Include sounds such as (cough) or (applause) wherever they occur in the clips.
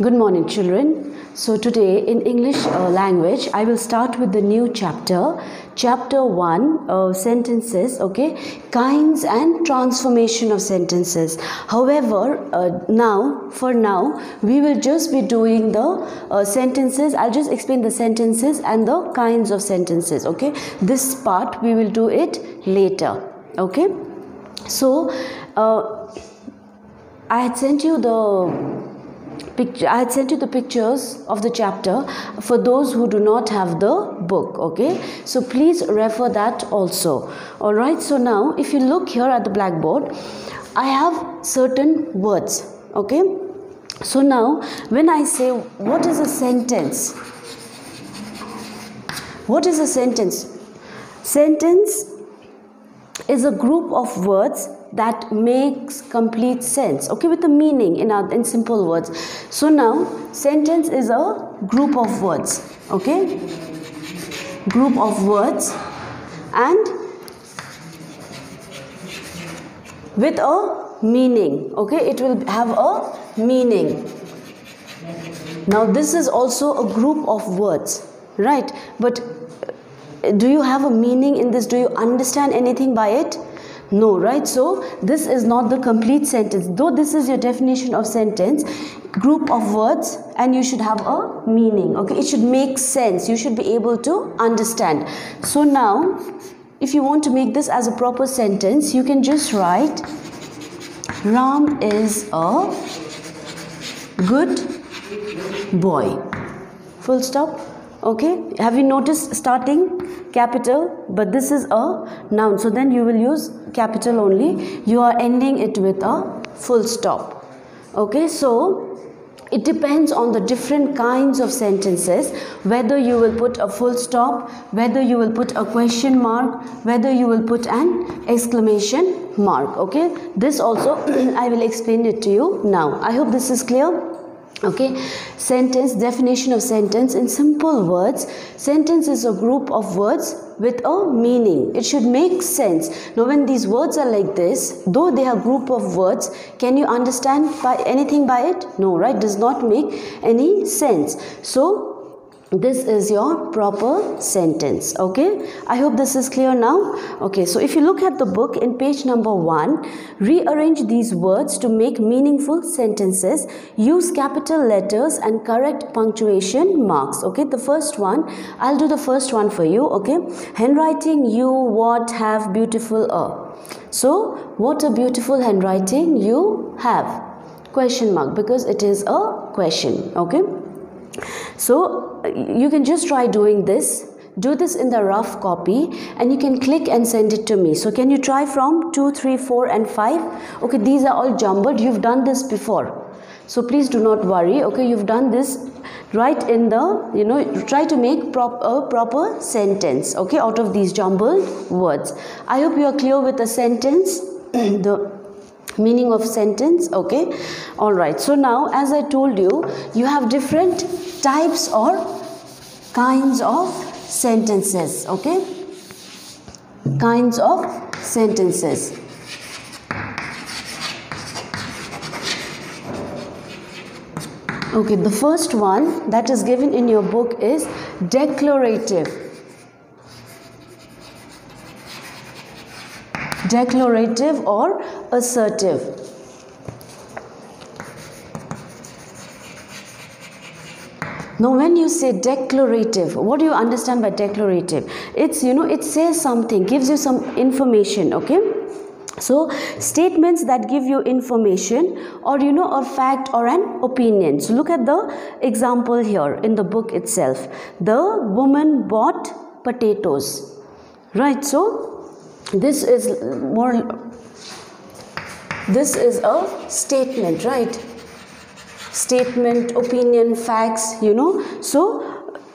Good morning, children. So, today in English uh, language, I will start with the new chapter, chapter 1 of sentences, okay, kinds and transformation of sentences. However, uh, now, for now, we will just be doing the uh, sentences. I'll just explain the sentences and the kinds of sentences, okay. This part we will do it later, okay. So, uh, I had sent you the picture i had sent you the pictures of the chapter for those who do not have the book okay? So please refer that also. All right so now if you look here at the blackboard i have certain words okay? So now when i say what is a sentence? What is a sentence? Sentence is a group of words that makes complete sense okay with the meaning in our, in simple words. So now sentence is a group of words okay? Group of words and with a meaning okay? It will have a meaning. Now this is also a group of words right? But uh, do you have a meaning in this? Do you understand anything by it no right? So this is not the complete sentence. Though this is your definition of sentence group of words and you should have a meaning okay? It should make sense. You should be able to understand. So now if you want to make this as a proper sentence you can just write ram is a good boy. Full stop okay? Have you noticed starting capital but this is a noun. So then you will use capital only. You are ending it with a full stop. Okay so it depends on the different kinds of sentences whether you will put a full stop whether you will put a question mark whether you will put an exclamation mark. Okay this also (clears throat) i will explain it to you now. I hope this is clear okay? Sentence definition of sentence. In simple words sentence is a group of words with a meaning. It should make sense. Now when these words are like this though they are group of words can you understand by anything by it? No right? Does not make any sense. So this is your proper sentence okay? I hope this is clear now. Okay so if you look at the book in page number 1 rearrange these words to make meaningful sentences. Use capital letters and correct punctuation marks okay? The first one i'll do the first one for you okay? Handwriting you what have beautiful a so what a beautiful handwriting you have? Question mark because it is a question okay so you can just try doing this. Do this in the rough copy and you can click and send it to me. So can you try from 2 3 4 and 5 okay these are all jumbled. You've done this before. So please do not worry. Okay you've done this right in the you know try to make prop, a proper sentence. Okay out of these jumbled words. I hope you are clear with the sentence. (clears throat) The meaning of sentence okay? All right so now as i told you you have different types or kinds of sentences okay? Kinds of sentences. Okay the first one that is given in your book is declarative declarative or assertive? Now when you say declarative what do you understand by declarative? It's you know it says something gives you some information okay? So statements that give you information or you know a fact or an opinion. So look at the example here in the book itself. The woman bought potatoes right? So this is more this is a statement right? Statement opinion facts you know. So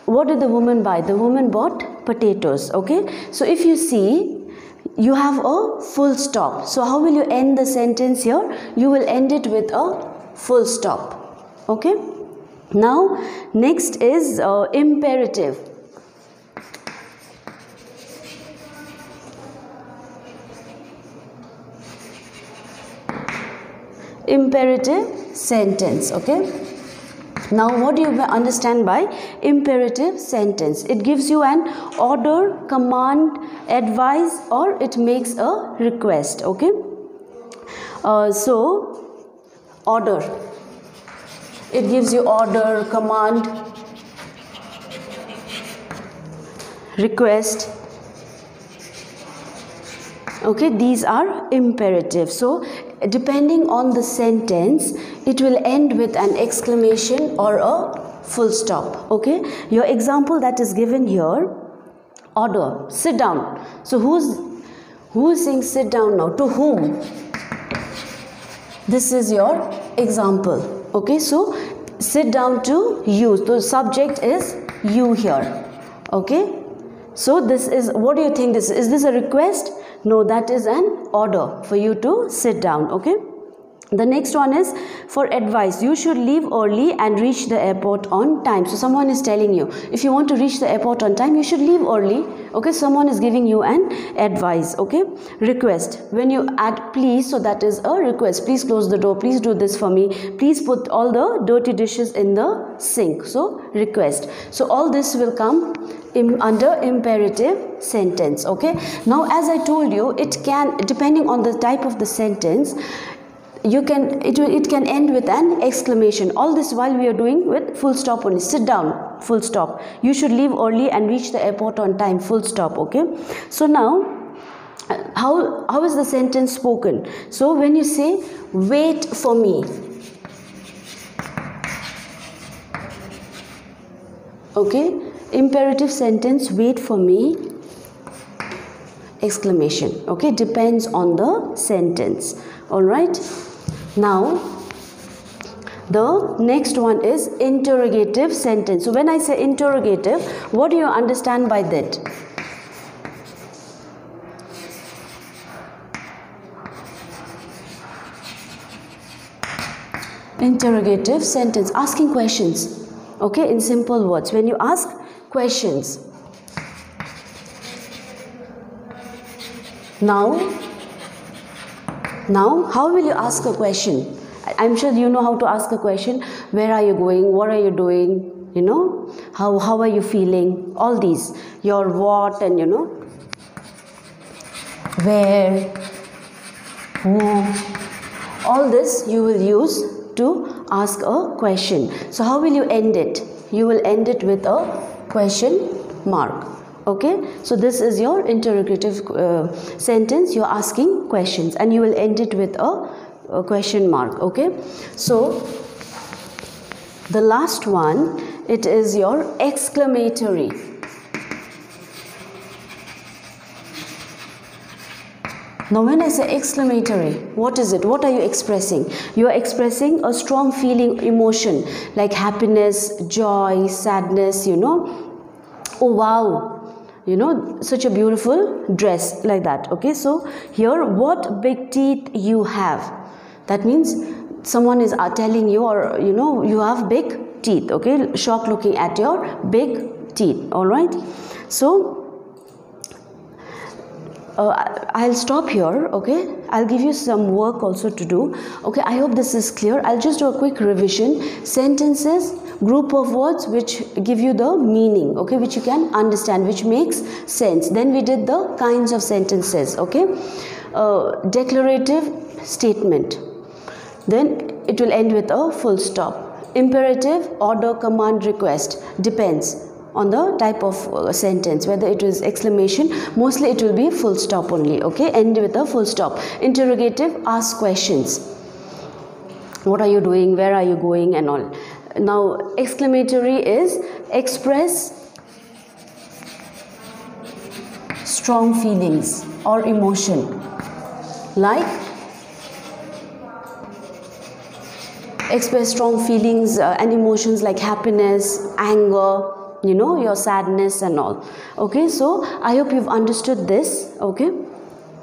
what did the woman buy? The woman bought potatoes okay? So if you see you have a full stop. So how will you end the sentence here? You will end it with a full stop okay? Now next is uh, imperative imperative sentence okay? Now what do you understand by imperative sentence? It gives you an order command advice or it makes a request okay? Uh, so order. It gives you order command request. Okay these are imperative. So depending on the sentence it will end with an exclamation or a full stop okay? Your example that is given here order sit down. So who's who is saying sit down now? To whom? This is your example okay? So sit down to you. The subject is you here okay? So this is what do you think this is this a request no that is an order for you to sit down okay? The next one is for advice you should leave early and reach the airport on time. So someone is telling you if you want to reach the airport on time you should leave early okay? Someone is giving you an advice okay? Request. When you add please so that is a request. Please close the door. Please do this for me. Please put all the dirty dishes in the sink. So request. So all this will come in, under imperative sentence okay? Now as i told you it can depending on the type of the sentence you can it, it can end with an exclamation. All this while we are doing with full stop only. Sit down full stop. You should leave early and reach the airport on time full stop okay? So now how how is the sentence spoken? So when you say wait for me okay imperative sentence wait for me exclamation okay depends on the sentence all right now, the next one is interrogative sentence. So, when I say interrogative, what do you understand by that? Interrogative sentence, asking questions. Okay, in simple words. When you ask questions. Now, now, how will you ask a question? I'm sure you know how to ask a question. Where are you going? What are you doing? You know, how, how are you feeling? All these. Your what and you know, where, who. All this you will use to ask a question. So, how will you end it? You will end it with a question mark. Okay? So this is your interrogative uh, sentence. You're asking questions and you will end it with a, a question mark. Okay? So the last one it is your exclamatory Now, when I say exclamatory, what is it? What are you expressing? You are expressing a strong feeling, emotion like happiness, joy, sadness, you know. Oh, wow, you know such a beautiful dress like that okay so here what big teeth you have that means someone is uh, telling you or you know you have big teeth okay shock looking at your big teeth all right so uh, I'll stop here okay? I'll give you some work also to do. Okay I hope this is clear. I'll just do a quick revision. Sentences group of words which give you the meaning okay? Which you can understand which makes sense. Then we did the kinds of sentences okay? Uh, declarative statement. Then it will end with a full stop. Imperative order command request. Depends on the type of uh, sentence whether it is exclamation mostly it will be full stop only okay? End with a full stop. Interrogative ask questions. What are you doing? Where are you going? And all. Now exclamatory is express strong feelings or emotion. Like express strong feelings uh, and emotions like happiness anger you know your sadness and all. Okay so i hope you've understood this okay?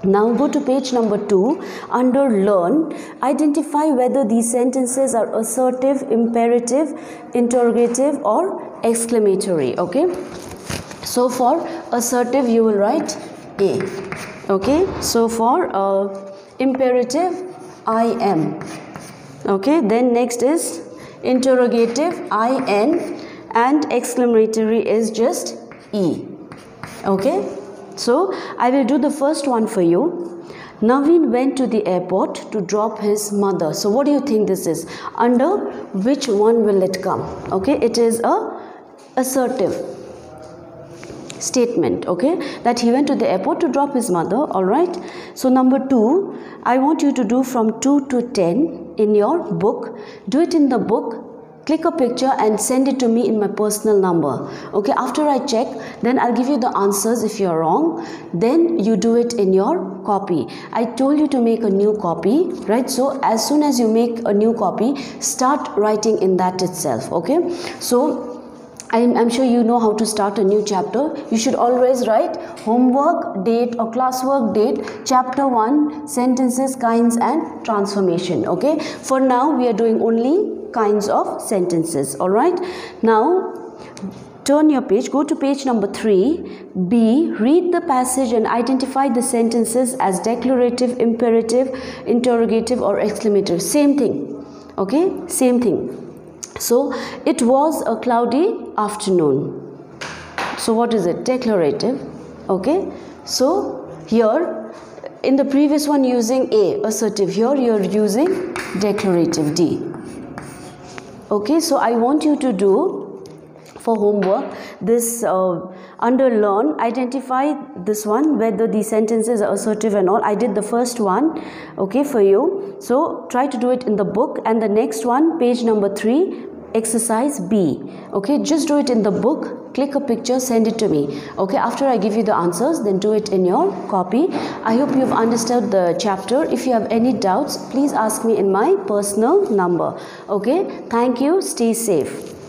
Now go to page number 2 under learn identify whether these sentences are assertive imperative interrogative or exclamatory okay? So for assertive you will write a okay? So for uh, imperative i am okay? Then next is interrogative in and exclamatory is just e. Okay? So i will do the first one for you. Naveen went to the airport to drop his mother. So what do you think this is? Under which one will it come? Okay, it is a assertive statement okay? That he went to the airport to drop his mother all right? So number 2 i want you to do from 2 to 10 in your book. Do it in the book click a picture and send it to me in my personal number okay after i check then i'll give you the answers if you're wrong then you do it in your copy i told you to make a new copy right so as soon as you make a new copy start writing in that itself okay so I'm, I'm, sure you know how to start a new chapter. You should always write homework, date or classwork date, chapter 1, sentences, kinds and transformation. Okay. For now, we are doing only kinds of sentences. Alright. Now, turn your page. Go to page number 3. B. Read the passage and identify the sentences as declarative, imperative, interrogative or exclamative. Same thing. Okay. Same thing. So it was a cloudy afternoon. So what is it? Declarative. Okay. So here in the previous one using A assertive here you are using declarative D. Okay. So I want you to do for homework this uh, under learn identify this one whether the sentences are assertive and all i did the first one okay for you so try to do it in the book and the next one page number 3 exercise B. Okay, just do it in the book, click a picture, send it to me. Okay, after I give you the answers, then do it in your copy. I hope you've understood the chapter. If you have any doubts, please ask me in my personal number. Okay, thank you, stay safe.